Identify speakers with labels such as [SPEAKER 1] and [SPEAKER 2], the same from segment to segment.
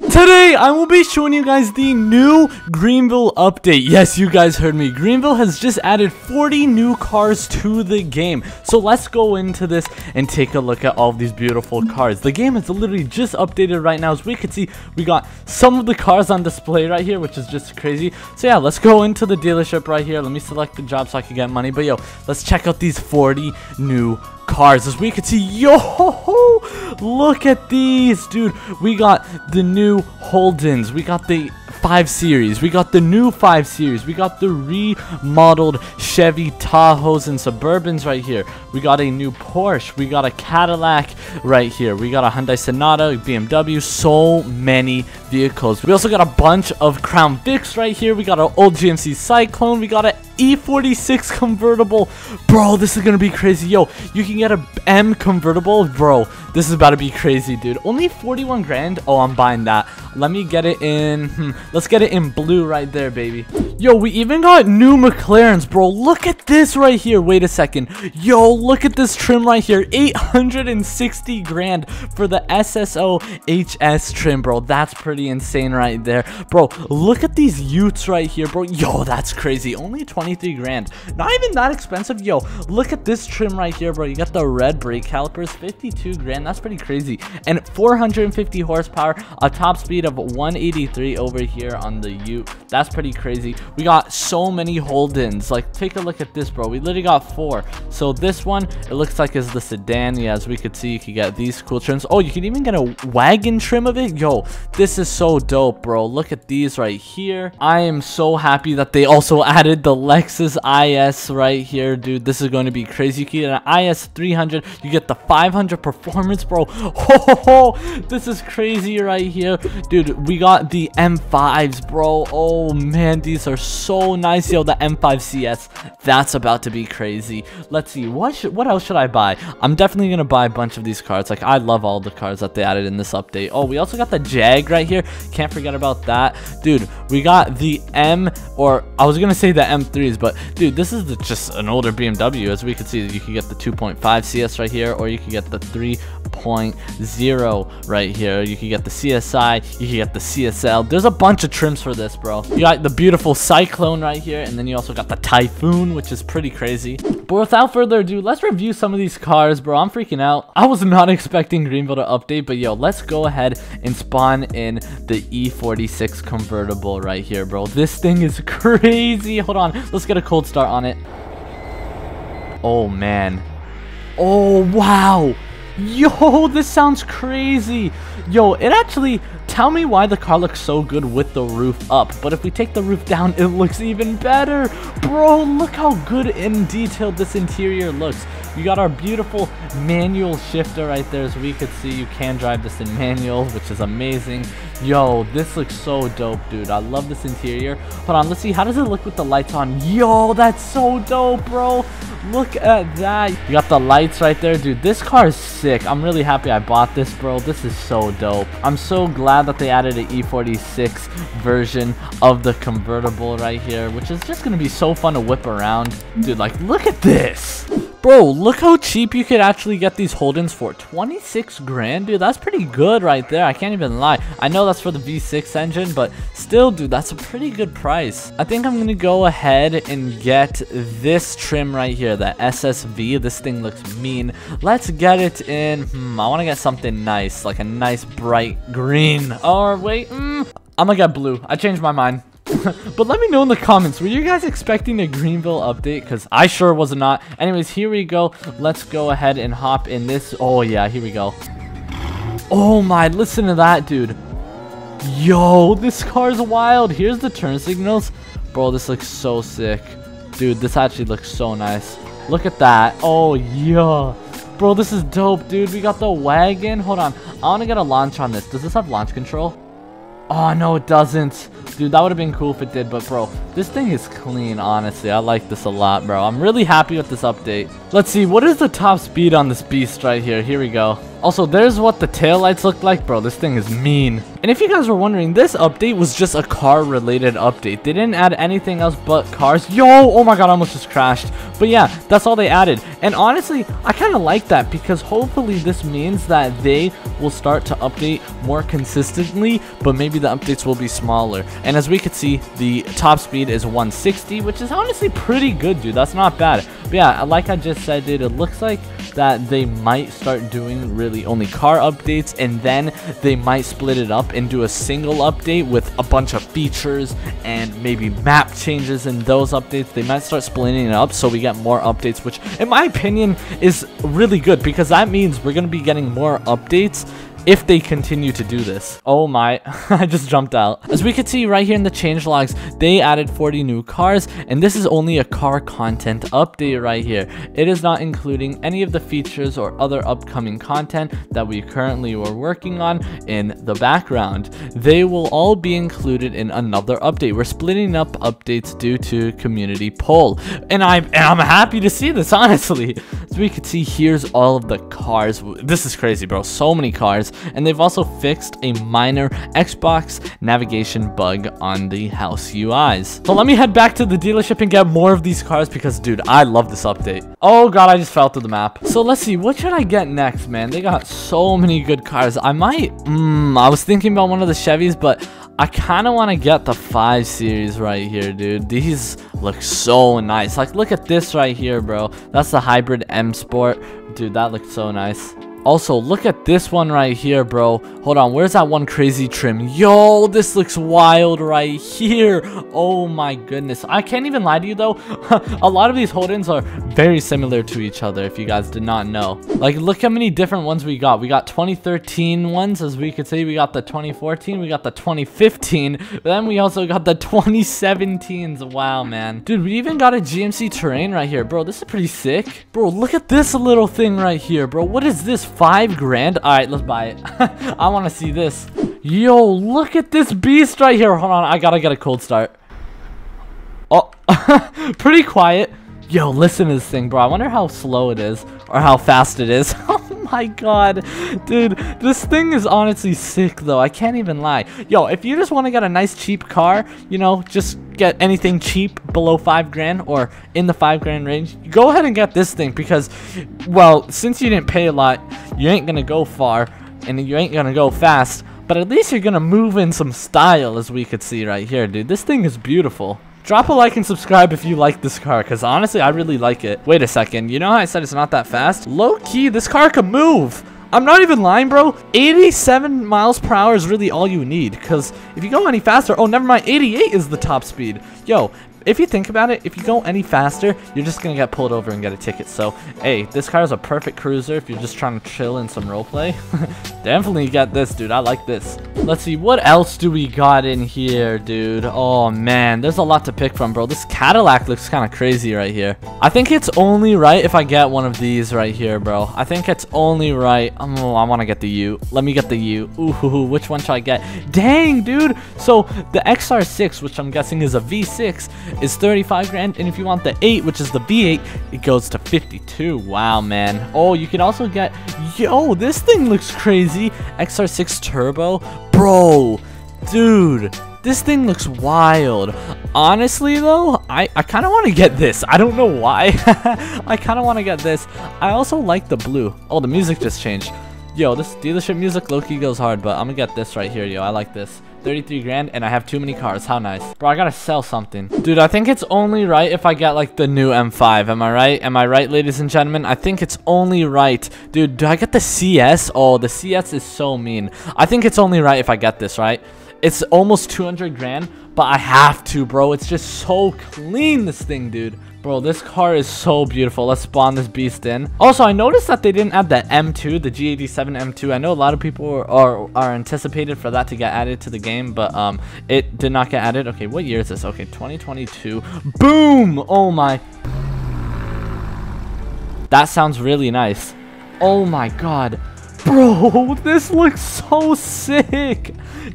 [SPEAKER 1] Today, I will be showing you guys the new Greenville update. Yes, you guys heard me. Greenville has just added 40 new cars to the game. So let's go into this and take a look at all these beautiful cars. The game is literally just updated right now. As we can see, we got some of the cars on display right here, which is just crazy. So yeah, let's go into the dealership right here. Let me select the job so I can get money. But yo, let's check out these 40 new cars as we can see yo look at these dude we got the new holdens we got the 5 Series. We got the new 5 Series. We got the remodeled Chevy Tahoes and Suburbans right here. We got a new Porsche. We got a Cadillac right here. We got a Hyundai Sonata, BMW, so many vehicles. We also got a bunch of Crown Vics right here. We got an old GMC Cyclone. We got an E46 convertible. Bro, this is going to be crazy. Yo, you can get a M convertible. Bro, this is about to be crazy, dude. Only 41 grand. Oh, I'm buying that. Let me get it in. Hmm, let's get it in blue right there, baby. Yo, we even got new McLarens, bro. Look at this right here. Wait a second. Yo, look at this trim right here. 860 grand for the SSO HS trim, bro. That's pretty insane right there. Bro, look at these Utes right here, bro. Yo, that's crazy. Only 23 grand. Not even that expensive. Yo, look at this trim right here, bro. You got the red brake calipers. 52 grand. That's pretty crazy. And 450 horsepower. A top speed of 183 over here on the U. That's pretty crazy. We got so many Holdens. Like, take a look at this, bro. We literally got four. So this one, it looks like is the sedan. Yeah, as we could see, you can get these cool trims. Oh, you can even get a wagon trim of it. Yo, this is so dope, bro. Look at these right here. I am so happy that they also added the Lexus IS right here, dude. This is going to be crazy. You get an IS 300. You get the 500 performance, bro. Ho, ho, ho. this is crazy right here. Dude, we got the M5s, bro. Oh, man, these are so nice. Yo, the M5 CS, that's about to be crazy. Let's see, what should, what else should I buy? I'm definitely going to buy a bunch of these cards. Like, I love all the cards that they added in this update. Oh, we also got the Jag right here. Can't forget about that. Dude, we got the M, or I was going to say the M3s, but dude, this is the, just an older BMW. As we can see, you can get the 2.5 CS right here, or you can get the 3.0 right here. You can get the CSI, you can get the CSL. There's a bunch of trims for this, bro. You got the beautiful Cyclone right here, and then you also got the Typhoon, which is pretty crazy. But without further ado, let's review some of these cars, bro. I'm freaking out. I was not expecting Greenville to update, but yo, let's go ahead and spawn in the E46 convertible right here, bro. This thing is crazy. Hold on. Let's get a cold start on it. Oh, man. Oh, wow. Yo, this sounds crazy. Yo, it actually, tell me why the car looks so good with the roof up. But if we take the roof down, it looks even better. Bro, look how good and detailed this interior looks. You got our beautiful manual shifter right there. As we could see, you can drive this in manual, which is amazing. Yo, this looks so dope, dude. I love this interior. Hold on, let's see. How does it look with the lights on? Yo, that's so dope, bro. Look at that. You got the lights right there, dude. This car is sick. I'm really happy I bought this, bro. This is so dope. I'm so glad that they added an E46 version of the convertible right here, which is just going to be so fun to whip around. Dude, like, look at this. Bro, look how cheap you could actually get these Holdens for. 26 grand, dude. That's pretty good right there. I can't even lie. I know that's for the V6 engine, but still, dude, that's a pretty good price. I think I'm going to go ahead and get this trim right here, the SSV. This thing looks mean. Let's get it in. Hmm, I want to get something nice, like a nice bright green. Or wait, mm, I'm going to get blue. I changed my mind. but let me know in the comments, were you guys expecting a Greenville update? Because I sure was not. Anyways, here we go. Let's go ahead and hop in this. Oh, yeah, here we go. Oh, my. Listen to that, dude. Yo, this car's wild. Here's the turn signals. Bro, this looks so sick. Dude, this actually looks so nice. Look at that. Oh, yeah. Bro, this is dope, dude. We got the wagon. Hold on. I want to get a launch on this. Does this have launch control? Oh, no, it doesn't. Dude, that would have been cool if it did, but bro, this thing is clean, honestly. I like this a lot, bro. I'm really happy with this update. Let's see, what is the top speed on this beast right here? Here we go. Also, there's what the taillights look like, bro. This thing is mean. And if you guys were wondering, this update was just a car related update. They didn't add anything else but cars. Yo, oh my god, I almost just crashed. But yeah, that's all they added. And honestly, I kind of like that because hopefully this means that they will start to update more consistently, but maybe the updates will be smaller. And as we could see, the top speed is 160, which is honestly pretty good, dude. That's not bad. But yeah, like I just said, dude, it looks like that they might start doing really only car updates and then they might split it up into a single update with a bunch of features and maybe map changes in those updates. They might start splitting it up so we get more updates, which in my opinion is really good because that means we're going to be getting more updates if they continue to do this. Oh my, I just jumped out. As we can see right here in the change logs, they added 40 new cars, and this is only a car content update right here. It is not including any of the features or other upcoming content that we currently were working on in the background. They will all be included in another update. We're splitting up updates due to community poll, and I'm, and I'm happy to see this, honestly. As we can see, here's all of the cars. This is crazy, bro. So many cars and they've also fixed a minor Xbox navigation bug on the house UIs. So let me head back to the dealership and get more of these cars because, dude, I love this update. Oh god, I just fell through the map. So let's see, what should I get next, man? They got so many good cars. I might, hmm, I was thinking about one of the Chevys, but I kind of want to get the 5 Series right here, dude. These look so nice. Like, look at this right here, bro. That's the hybrid M Sport. Dude, that looks so nice. Also, look at this one right here, bro. Hold on, where's that one crazy trim? Yo, this looks wild right here. Oh my goodness. I can't even lie to you though. a lot of these Holdens are very similar to each other if you guys did not know. Like, look how many different ones we got. We got 2013 ones, as we could say. We got the 2014, we got the 2015, then we also got the 2017s. Wow, man. Dude, we even got a GMC Terrain right here. Bro, this is pretty sick. Bro, look at this little thing right here, bro. What is this? Five grand? All right, let's buy it. I want to see this. Yo, look at this beast right here. Hold on, I gotta get a cold start. Oh, pretty quiet. Yo, listen to this thing, bro. I wonder how slow it is or how fast it is. my god. Dude, this thing is honestly sick, though. I can't even lie. Yo, if you just want to get a nice, cheap car, you know, just get anything cheap below five grand or in the five grand range, go ahead and get this thing because, well, since you didn't pay a lot, you ain't gonna go far and you ain't gonna go fast. But at least you're gonna move in some style, as we could see right here, dude. This thing is beautiful. Drop a like and subscribe if you like this car, because honestly, I really like it. Wait a second, you know how I said it's not that fast? Low-key, this car can move. I'm not even lying, bro. 87 miles per hour is really all you need, because if you go any faster, oh, never mind, 88 is the top speed. Yo, if you think about it, if you go any faster, you're just going to get pulled over and get a ticket. So, hey, this car is a perfect cruiser if you're just trying to chill in some roleplay. Definitely get this, dude. I like this. Let's see, what else do we got in here, dude? Oh, man, there's a lot to pick from, bro. This Cadillac looks kind of crazy right here. I think it's only right if I get one of these right here, bro. I think it's only right. Oh, I want to get the U. Let me get the U. Ooh, which one should I get? Dang, dude. So, the XR6, which I'm guessing is a V6, is 35 grand. And if you want the 8, which is the V8, it goes to 52. Wow, man. Oh, you can also get... Yo, this thing looks crazy. XR6 Turbo. Bro, dude. This thing looks wild. Honestly, though, I, I kind of want to get this. I don't know why. I kind of want to get this. I also like the blue. Oh, the music just changed. Yo, this dealership music low-key goes hard, but I'm gonna get this right here, yo. I like this. 33 grand, and I have too many cars. How nice. Bro, I gotta sell something. Dude, I think it's only right if I get, like, the new M5. Am I right? Am I right, ladies and gentlemen? I think it's only right. Dude, do I get the CS? Oh, the CS is so mean. I think it's only right if I get this, right? It's almost 200 grand, but I have to, bro. It's just so clean, this thing, dude. Bro, this car is so beautiful. Let's spawn this beast in. Also, I noticed that they didn't add the M2, the G87 M2. I know a lot of people are, are, are anticipated for that to get added to the game, but um, it did not get added. Okay, what year is this? Okay, 2022. Boom! Oh my. That sounds really nice. Oh my god. Bro, this looks so sick.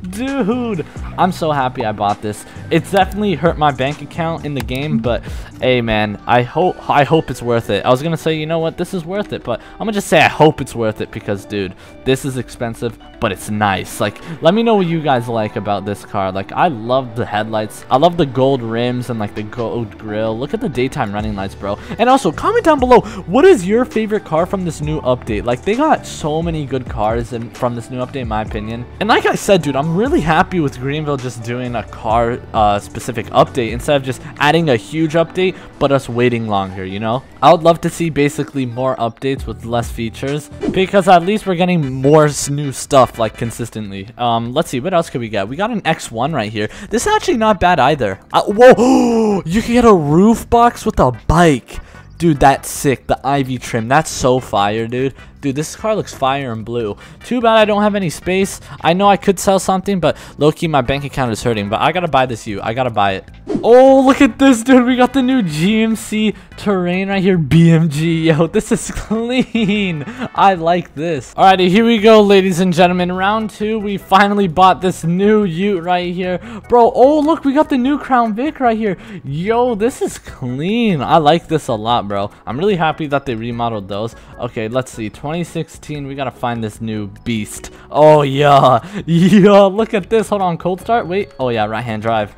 [SPEAKER 1] Dude, I'm so happy I bought this. It's definitely hurt my bank account in the game, but hey man, I hope I hope it's worth it. I was gonna say, you know what, this is worth it, but I'm gonna just say I hope it's worth it because dude, this is expensive, but it's nice. Like, let me know what you guys like about this car. Like, I love the headlights. I love the gold rims and like the gold grill. Look at the daytime running lights, bro. And also, comment down below, what is your favorite car from this new update? Like, they got so many good cars in, from this new update, in my opinion. And like I said, dude, I'm really happy with Greenville just doing a car uh, specific update instead of just adding a huge update, but us waiting longer, you know? I would love to see basically more updates with less features because at least we're getting more new stuff like consistently. Um, let's see, what else could we get? We got an X1 right here. This is actually not bad either. Uh, whoa, you can get a roof box with a bike. Dude, that's sick. The ivy trim. That's so fire, dude. Dude, this car looks fire and blue. Too bad I don't have any space. I know I could sell something, but low-key my bank account is hurting. But I gotta buy this U. I gotta buy it. Oh, look at this, dude. We got the new GMC Terrain right here. BMG. Yo, this is clean. I like this. Alrighty, here we go, ladies and gentlemen. Round two, we finally bought this new Ute right here. Bro, oh, look, we got the new Crown Vic right here. Yo, this is clean. I like this a lot, bro. I'm really happy that they remodeled those. Okay, let's see. 2016, we gotta find this new beast. Oh, yeah. Yeah, look at this. Hold on, cold start. Wait. Oh, yeah, right-hand drive.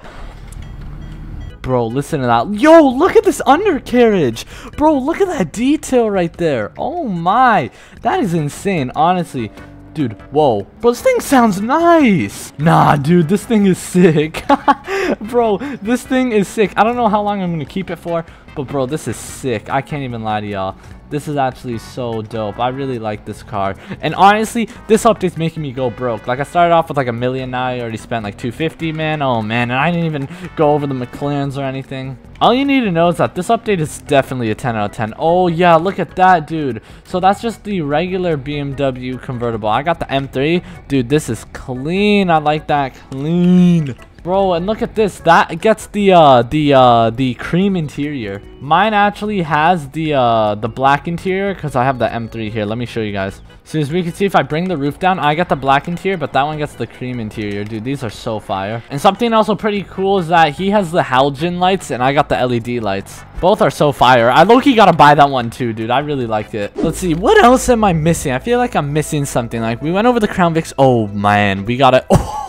[SPEAKER 1] Bro, listen to that. Yo, look at this undercarriage. Bro, look at that detail right there. Oh, my. That is insane, honestly. Dude, whoa. Bro, this thing sounds nice. Nah, dude, this thing is sick. bro, this thing is sick. I don't know how long I'm going to keep it for, but bro, this is sick. I can't even lie to y'all. This is actually so dope. I really like this car. And honestly, this update's making me go broke. Like, I started off with like a million now. I already spent like 250, man. Oh, man. And I didn't even go over the McLarens or anything. All you need to know is that this update is definitely a 10 out of 10. Oh, yeah. Look at that, dude. So that's just the regular BMW convertible. I got the M3. Dude, this is clean. I like that. Clean. Bro, and look at this. That gets the uh the uh the cream interior. Mine actually has the uh the black interior because I have the M3 here. Let me show you guys. So as we can see, if I bring the roof down, I get the black interior, but that one gets the cream interior. Dude, these are so fire. And something also pretty cool is that he has the halogen lights and I got the LED lights. Both are so fire. I low-key gotta buy that one too, dude. I really liked it. Let's see. What else am I missing? I feel like I'm missing something. Like, we went over the Crown Vics. Oh, man. We got it. Oh.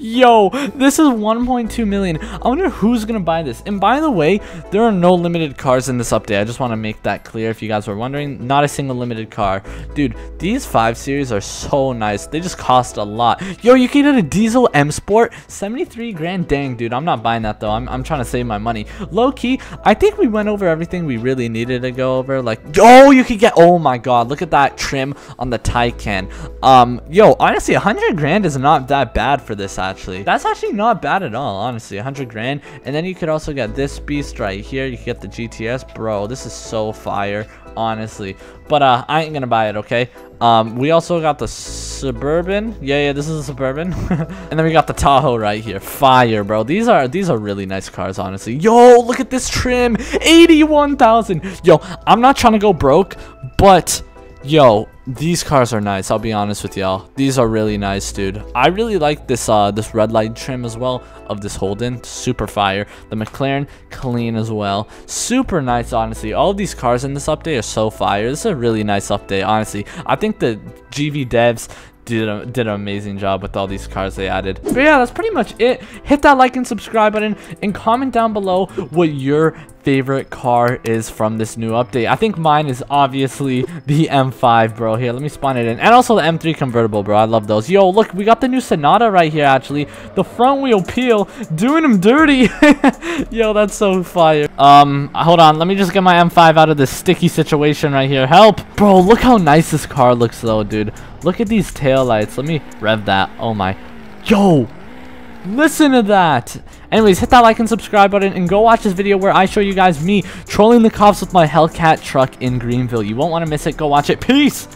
[SPEAKER 1] Yo, this is 1.2 million. I wonder who's gonna buy this. And by the way, there are no limited cars in this update. I just want to make that clear if you guys were wondering. Not a single limited car. Dude, these 5 Series are so nice. They just cost a lot. Yo, you can get a diesel M Sport. 73 grand. Dang, dude. I'm not buying that though. I'm, I'm trying to save my money. Low key, I think we went over everything we really needed to go over. Like, oh, you could get, oh my god, look at that trim on the Taycan. Um, yo, honestly, 100 grand is not that bad for this actually. That's actually not bad at all, honestly. 100 grand. And then you could also get this beast right here. You get the GTS. Bro, this is so fire, honestly. But uh, I ain't gonna buy it, okay? Um, we also got the Suburban. Yeah, yeah, this is a Suburban. and then we got the Tahoe right here. Fire, bro. These are these are really nice cars, honestly. Yo, look at this trim. 81,000. Yo, I'm not trying to go broke, but Yo, these cars are nice. I'll be honest with y'all. These are really nice, dude. I really like this uh this red light trim as well of this Holden. Super fire. The McLaren clean as well. Super nice, honestly. All these cars in this update are so fire. This is a really nice update, honestly. I think the GV devs did a, did an amazing job with all these cars they added. But yeah, that's pretty much it. Hit that like and subscribe button and comment down below what your favorite car is from this new update. I think mine is obviously the M5, bro. Here, let me spawn it in. And also the M3 convertible, bro. I love those. Yo, look, we got the new Sonata right here, actually. The front wheel peel, doing them dirty. Yo, that's so fire. Um, hold on. Let me just get my M5 out of this sticky situation right here. Help. Bro, look how nice this car looks, though, dude. Look at these tail lights. Let me rev that. Oh, my. Yo, Listen to that. Anyways, hit that like and subscribe button and go watch this video where I show you guys me trolling the cops with my Hellcat truck in Greenville. You won't want to miss it. Go watch it. Peace.